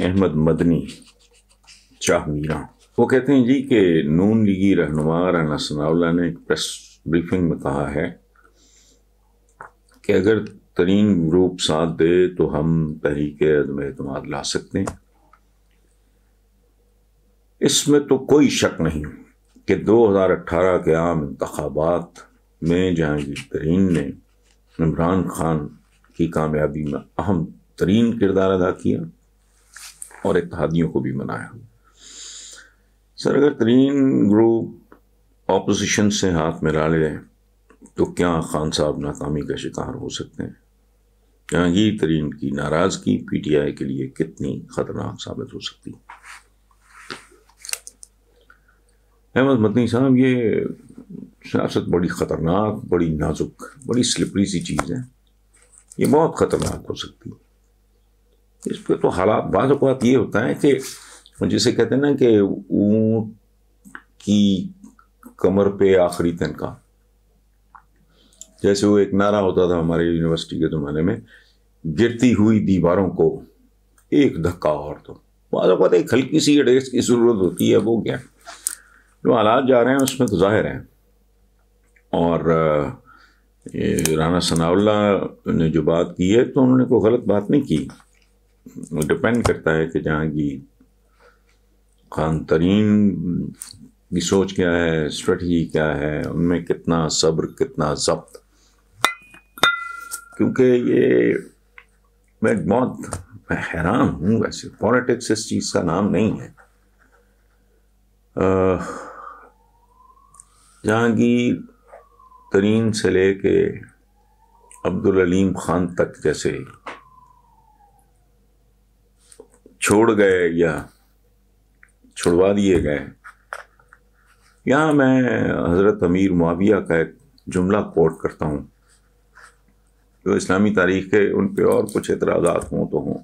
احمد مدنی چاہ میرا۔ وہ کہتے ہیں جی کہ نون لیگی رہنما رانا ثناء اللہ نے ایک پریس بریفنگ میں کہا ہے کہ اگر ترین گروپ ساتھ دے تو ہم تحریک عدم اعتماد لا سکتے ہیں۔ اس میں تو کوئی شک نہیں کہ دو ہزار اٹھارہ کے عام انتخابات میں جہانگیر ترین نے عمران خان کی کامیابی میں اہم ترین کردار ادا کیا۔ اور اتحادیوں کو بھی منایا۔ سر، اگر ترین گروپ اپوزیشن سے ہاتھ ملا لے، تو کیا خان صاحب ناکامی کا شکار ہو سکتے ہیں؟ جہانگیر ترین کی ناراضگی پی ٹی آئی کے لیے کتنی خطرناک ثابت ہو سکتی؟ احمد مدنی صاحب، یہ سیاست بڑی خطرناک، بڑی نازک، بڑی سلپری سی چیز ہے۔ یہ بہت خطرناک ہو سکتی۔ ہے اس پہ تو حالات بعض اوقات یہ ہوتا ہے کہ جسے کہتے ہیں نا کہ اونٹ کی کمر پہ آخری تنخواہ۔ جیسے وہ ایک نعرہ ہوتا تھا ہمارے یونیورسٹی کے زمانے میں، گرتی ہوئی دیواروں کو ایک دھکا اور تو۔ بعض اوقات ایک ہلکی سی اڈیس کی ضرورت ہوتی ہے، وہ کیا؟ جو حالات جا رہے ہیں، اس میں تو ظاہر ہیں اور رانا ثناء اللہ نے جو بات کی ہے تو انہوں نے کوئی غلط بات نہیں کی۔ ڈپینڈ کرتا ہے کہ جہاں کی خان ترین کی سوچ کیا ہے، اسٹریٹجی کیا ہے، ان میں کتنا صبر، کتنا ضبط۔ کیونکہ یہ میں بہت حیران ہوں، ویسے پالیٹکس اس چیز کا نام نہیں ہے۔ جہانگیر ترین سے لے کے عبدالعلیم خان تک جیسے چھوڑ گئے یا چھڑوا دیے گئے۔ یہاں میں حضرت امیر معاویہ کا ایک جملہ کوٹ کرتا ہوں۔ جو اسلامی تاریخ کے ان پہ اور کچھ اعتراضات ہوں تو ہوں۔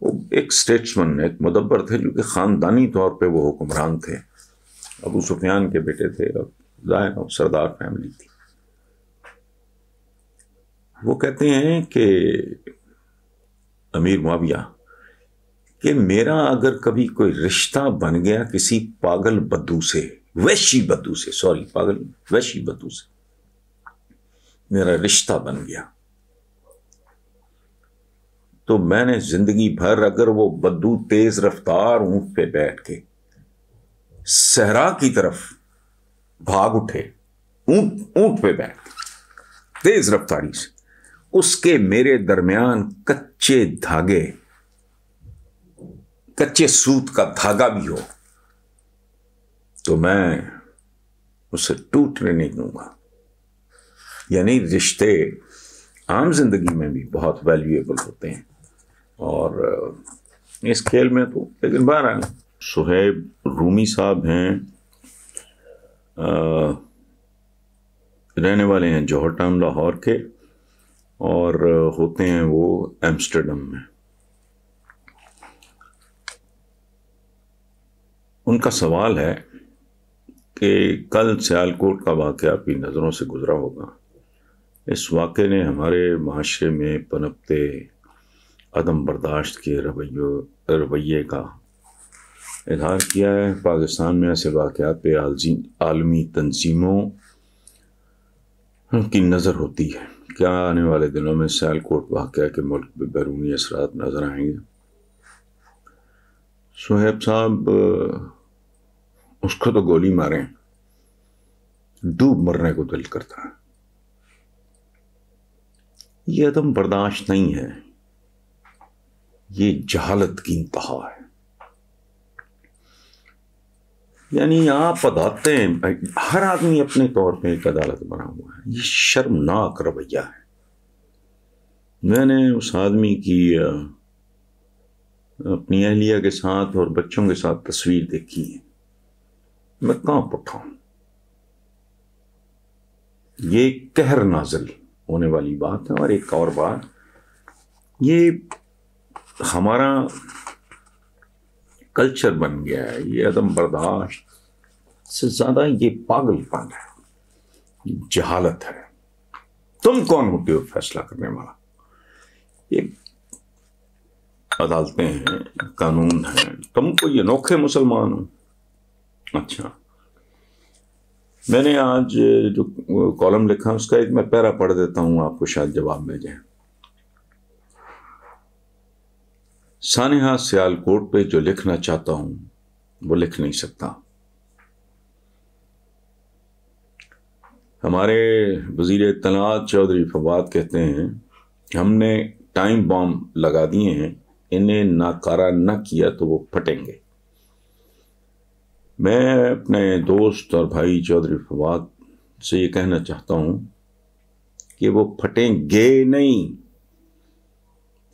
وہ ایک اسٹیٹسمن ایک مدبر تھے جو کہ خاندانی طور پہ وہ حکمران تھے۔ ابو سفیان کے بیٹے تھے اور ظاہر اور سردار فیملی تھی۔ وہ کہتے ہیں کہ امیر معاویہ کہ میرا اگر کبھی کوئی رشتہ بن گیا کسی پاگل بدو سے ویشی بدو سے، سوری، پاگل ویشی بدو سے، میرا رشتہ بن گیا، تو میں نے زندگی بھر اگر وہ بدو تیز رفتار اونٹ پہ بیٹھ کے صحرا کی طرف بھاگ اٹھے، اونٹ اونٹ پہ بیٹھ تیز رفتاری سے، اس کے میرے درمیان کچے دھاگے کچے سوت کا دھاگا بھی ہو، تو میں اسے ٹوٹنے نہیں دوں گا۔ یعنی رشتے عام زندگی میں بھی بہت ویلیویبل ہوتے ہیں۔ اور اس کھیل میں تو لیکن بہرحال سہیب رومی صاحب ہیں رہنے والے ہیں جوہر ٹاؤن لاہور کے، اور ہوتے ہیں وہ ایمسٹرڈم میں۔ ان کا سوال ہے کہ کل سیال کوٹ کا واقعہ آپ کی نظروں سے گزرا ہوگا۔ اس واقعے نے ہمارے معاشرے میں پنپتے عدم برداشت کے رویے رویے کا اظہار کیا ہے۔ پاکستان میں ایسے واقعات پہ عالمی تنظیموں کی نظر ہوتی ہے۔ کیا آنے والے دنوں میں سیال کوٹ واقعہ کے ملک میں بیرونی اثرات نظر آئیں گے؟ سہیب صاحب اس کو تو گولی ماریں ڈوب مرنے کو دل کرتا ہے یہ عدم برداشت نہیں ہے یہ جہالت کی انتہا ہے یعنی آپ بتاتے ہیں ہر آدمی اپنے طور پہ ایک عدالت بنا ہوا ہے یہ شرمناک رویہ ہے میں نے اس آدمی کی اپنی اہلیہ کے ساتھ اور بچوں کے ساتھ تصویر دیکھی ہے میں کہاں پٹھاؤں یہ کہر نازل ہونے والی بات ہے اور ایک اور بات، یہ ہمارا کلچر بن گیا ہے، یہ عدم برداشت سے زیادہ یہ پاگل پن ہے جہالت ہے۔ تم کون ہوتے ہو فیصلہ کرنے والا؟ یہ عدالتیں ہیں، قانون ہیں، تم کو یہ نوکھے مسلمان ہو۔ اچھا۔ میں نے آج جو کالم لکھا اس کا ایک میں پیرا پڑھ دیتا ہوں، آپ کو شاید جواب مل جائے۔ سانحہ سیال کوٹ پہ جو لکھنا چاہتا ہوں، وہ لکھ نہیں سکتا۔ ہمارے وزیر اطلاعات چودھری فواد کہتے ہیں، ہم نے ٹائم بام لگا دیے ہیں، انہیں ناکارہ نہ کیا تو وہ پھٹیں گے۔ میں اپنے دوست اور بھائی چودھری فواد سے یہ کہنا چاہتا ہوں کہ وہ پھٹیں گے نہیں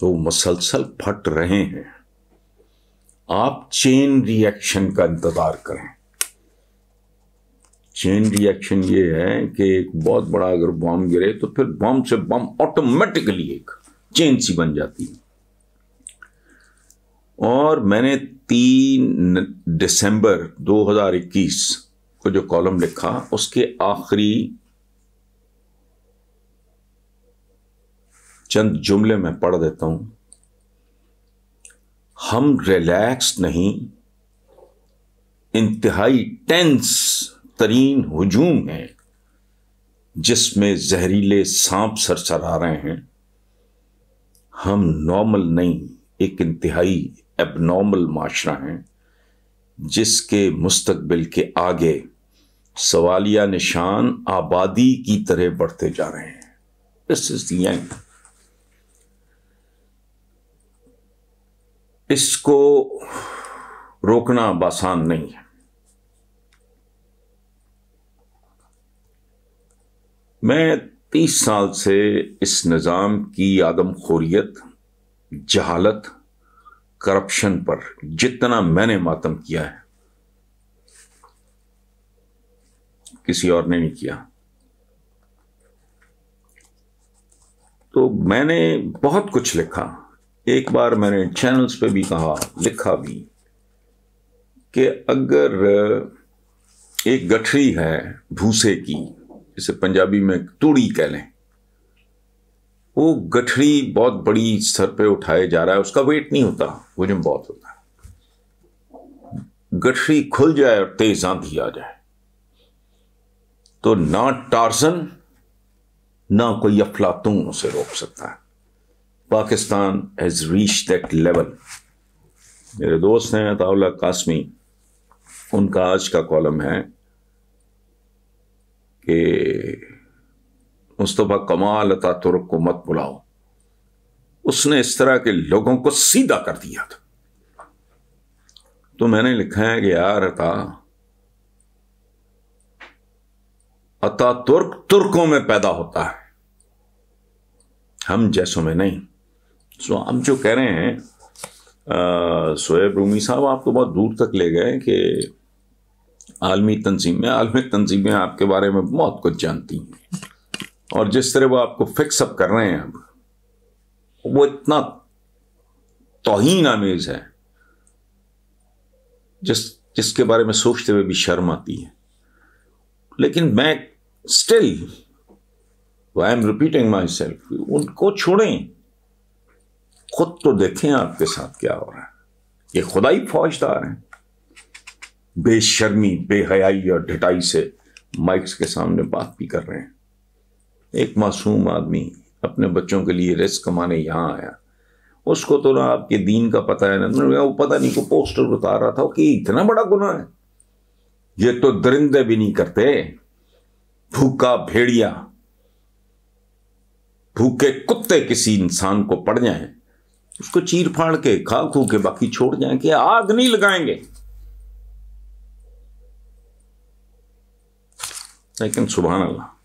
تو مسلسل پھٹ رہے ہیں۔ آپ چین ری ایکشن کا انتظار کریں۔ چین ری ایکشن یہ ہے کہ ایک بہت بڑا اگر بام گرے تو پھر بم سے بم آٹومیٹکلی ایک چین سی بن جاتی ہے۔ اور میں نے تین دسمبر دو ہزار اکیس کو جو کالم لکھا، اس کے آخری چند جملے میں پڑھ دیتا ہوں۔ ہم ریلیکس نہیں، انتہائی ٹینس ترین ہجوم ہے جس میں زہریلے سانپ سر سر آ رہے ہیں۔ ہم نارمل نہیں، ایک انتہائی ایب نارمل معاشرہ ہیں۔ جس کے مستقبل کے آگے سوالیہ نشان آبادی کی طرح بڑھتے جا رہے ہیں۔ دس از دی اینڈ اس کو روکنا بآسان نہیں ہے۔ میں تیس سال سے اس نظام کی آدم خوریت، جہالت کرپشن پر جتنا میں نے ماتم کیا ہے، کسی اور نے نہیں کیا۔ تو میں نے بہت کچھ لکھا۔ ایک بار میں نے چینلز پہ بھی کہا، لکھا بھی کہ اگر ایک گٹھری ہے بھوسے کی، جسے پنجابی میں توڑی کہہ لیں۔ وہ گٹھڑی بہت بڑی سر پہ اٹھائے جا رہا ہے، اس کا ویٹ نہیں ہوتا وزن بہت ہوتا ہے۔ گٹھڑی کھل جائے اور تیز آندھی آ جائے۔ تو نہ ٹارزن، نہ کوئی افلاطون اسے روک سکتا ہے۔ Pakistan has reach that level میرے دوست ہیں اللہ قاسمی، ان کا آج کا کالم ہے کہ مصطفیٰ کمال عطا ترک کو مت بلاؤ۔ اس نے اس طرح کے لوگوں کو سیدھا کر دیا تھا۔ تو میں نے لکھا ہے کہ یار عطا عطا ترک ترکوں میں پیدا ہوتا ہے۔ ہم جیسوں میں نہیں۔ سو ہم جو کہہ رہے ہیں سویب رومی صاحب آپ کو بہت دور تک لے گئے کہ عالمی تنظیمیں عالمی تنظیمیں آپ کے بارے میں بہت کچھ جانتی ہیں۔ اور جس طرح وہ آپ کو فکس اپ کر رہے ہیں اب، وہ اتنا توہین آمیز ہے، جس جس کے بارے میں سوچتے ہوئے بھی شرم آتی ہے۔ لیکن میں still I am repeating myself ان کو چھوڑیں۔ خود تو دیکھیں آپ کے ساتھ کیا ہو رہا ہے۔ یہ خدائی فوجدار ہیں۔ بے شرمی، بے حیائی اور ڈٹائی سے مائکس کے سامنے بات بھی کر رہے ہیں۔ ایک معصوم آدمی اپنے بچوں کے لیے رسک کمانے یہاں آیا۔ اس کو تو نہ آپ کے دین کا پتہ ہے، نہ وہ پتہ نہیں کو پوسٹر بتا رہا تھا کہ اتنا بڑا گناہ ہے۔ یہ تو درندے بھی نہیں کرتے۔ بھوکا بھیڑیا، بھوکے کتے کسی انسان کو پڑ جائیں، اس کو چیر پھاڑ کے کھا کھو کے باقی چھوڑ جائیں کہ آگ نہیں لگائیں گے۔ لیکن سبحان اللہ